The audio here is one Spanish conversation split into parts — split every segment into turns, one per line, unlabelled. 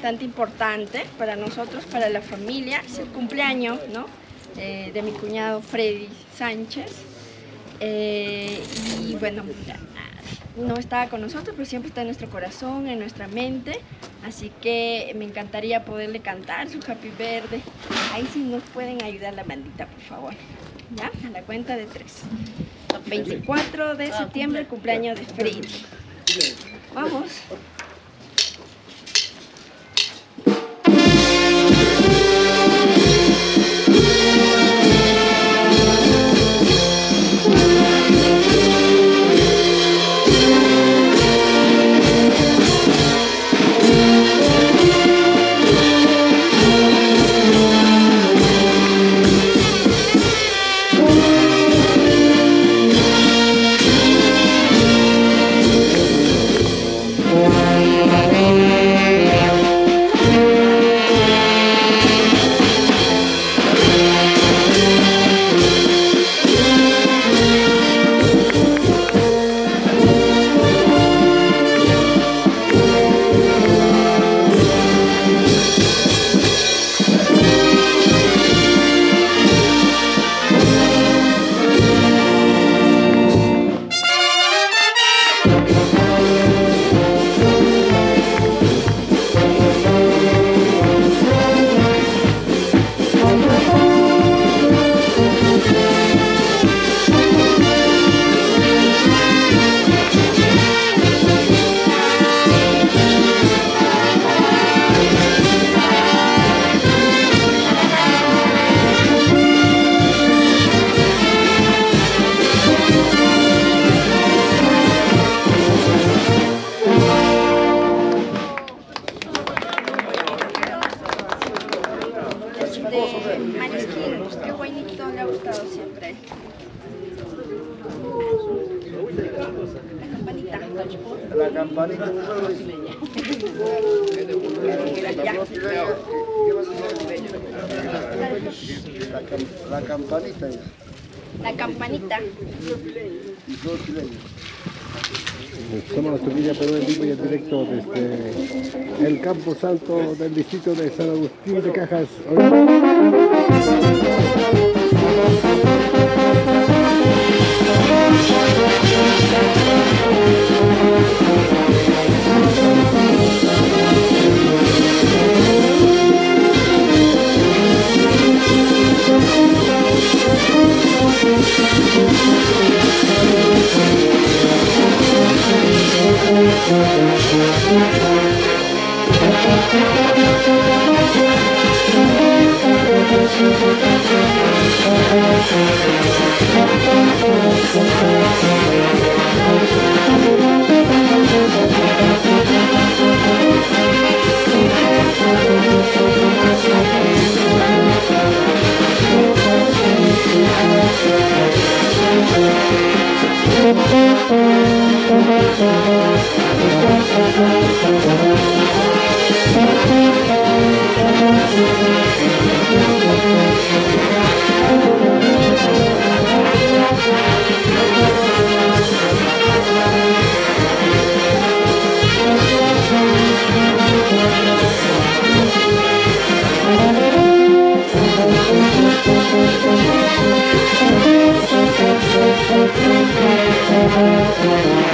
bastante importante para nosotros, para la familia. Es el cumpleaños ¿no? Eh, de mi cuñado Freddy Sánchez. Eh, y bueno, no estaba con nosotros, pero siempre está en nuestro corazón, en nuestra mente. Así que me encantaría poderle cantar su Happy Verde. Ahí sí nos pueden ayudar la bandita, por favor. ¿Ya? A la cuenta de tres. 24 de septiembre, cumpleaños de Freddy. Vamos.
La campanita. La, cam la campanita.
Campanita.
Somos la Turquilla Perú en vivo y en directo desde el Campo Santo del distrito de San Agustín de Cajas.
Música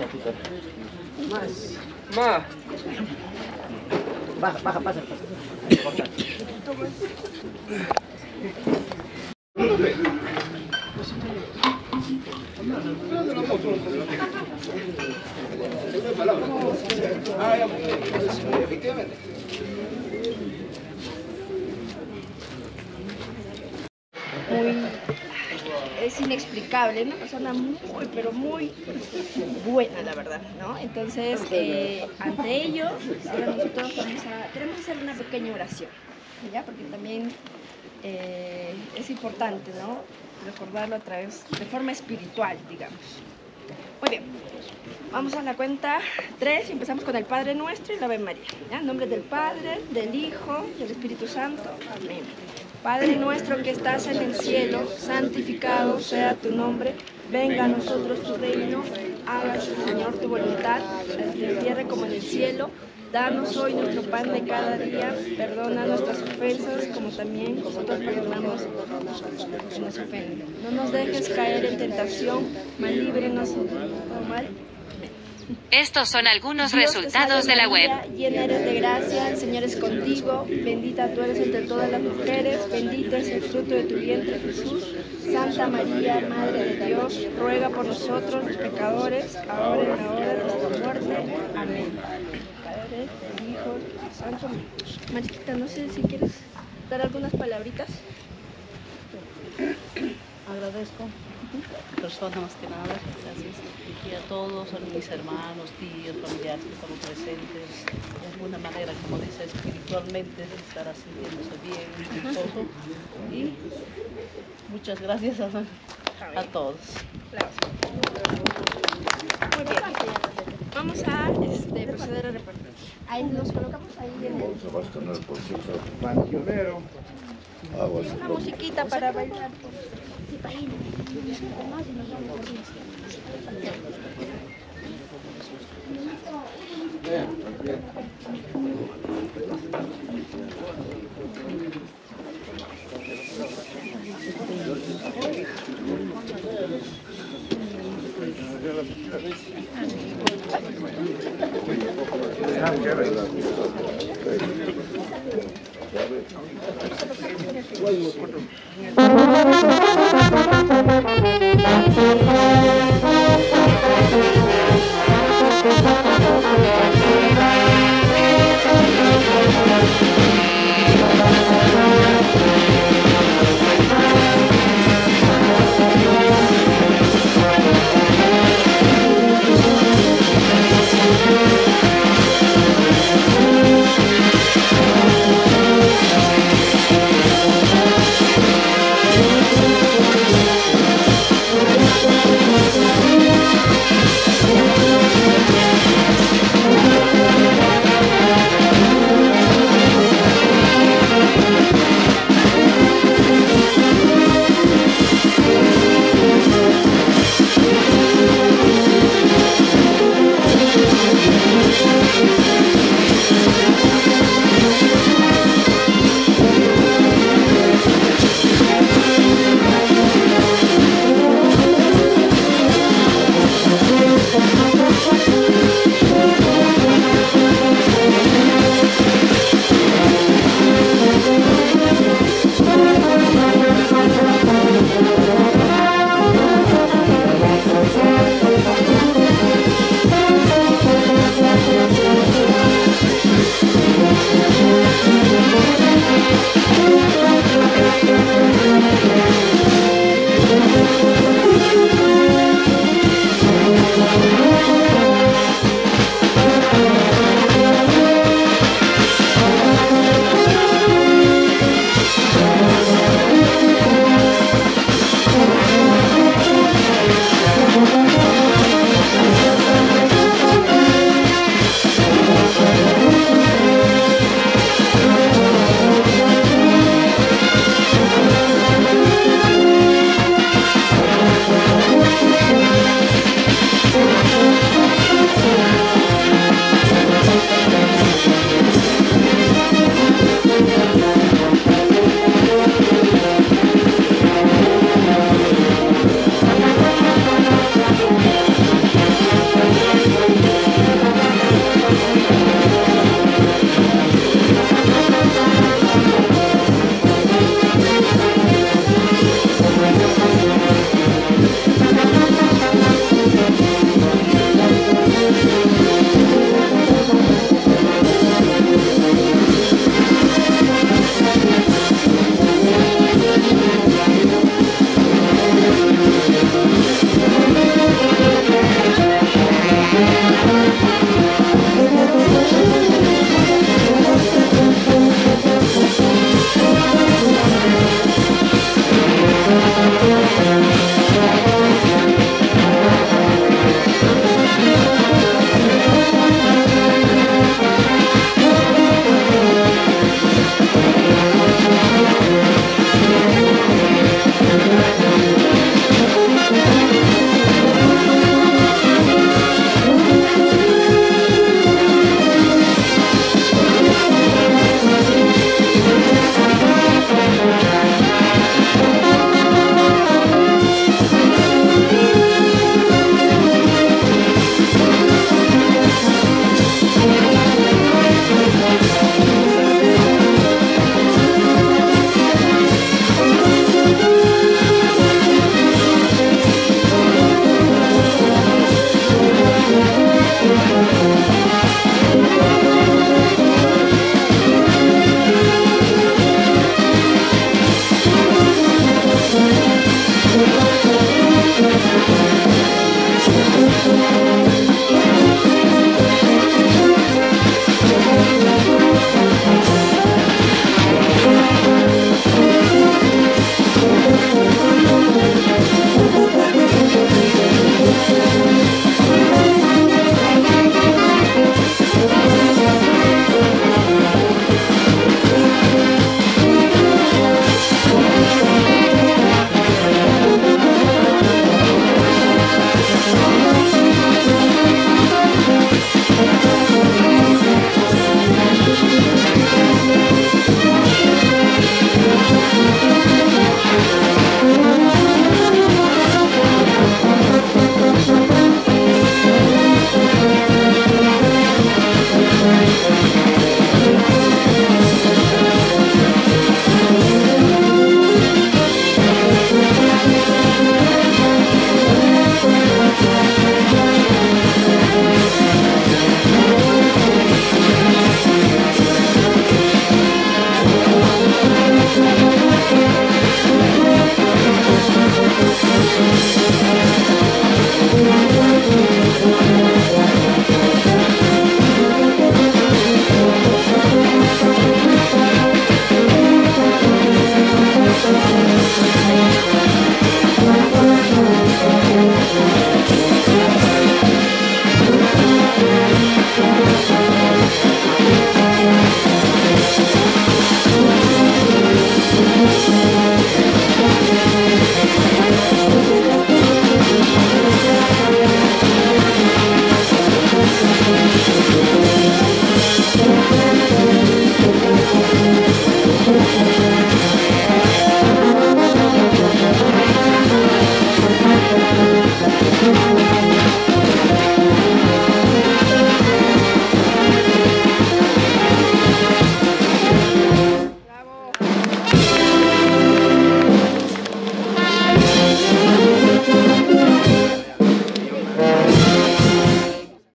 Más chatito.
Ma,
Baja, baja, pasa, pasa
es inexplicable, una persona muy, pero muy buena, la verdad, ¿no? Entonces, eh, ante ello, nosotros vamos a, queremos hacer una pequeña oración, ¿ya? Porque también eh, es importante, ¿no? Recordarlo a través, de forma espiritual, digamos. Muy bien, vamos a la cuenta 3 y empezamos con el Padre Nuestro y la Ave María. En nombre del Padre, del Hijo y del Espíritu Santo. Amén. Padre nuestro que estás en el cielo, santificado sea tu nombre, venga a nosotros tu reino, hágase Señor tu voluntad, en la tierra como en el cielo. Danos hoy nuestro pan de cada día, perdona nuestras ofensas como también nosotros perdonamos a los que nos ofenden. No nos dejes caer en tentación, mas líbrenos de todo mal.
Estos son algunos
Dios
resultados de la web.
María, Llena eres de gracia, el Señor es contigo, bendita tú eres entre todas las mujeres, bendito es el fruto de tu vientre Jesús. Santa María, Madre de Dios, ruega por nosotros los pecadores, ahora y en la hora de nuestra muerte. Amén. Padre, Hijo, Santo. Mariquita, no sé si quieres dar algunas palabritas.
Agradezco persona más que nada, gracias. Y a todos, a mis hermanos, tíos, familiares que estamos presentes, de alguna manera, como dice, espiritualmente estará sintiéndose bien, dichoso. Y muchas gracias a, a todos.
Muy bien. Vamos a este, proceder a repartir. Ahí nos colocamos ahí en el...
Vamos a bastonar por cierto. Panteonero. Aguas.
Una musiquita para bailar.
Vamos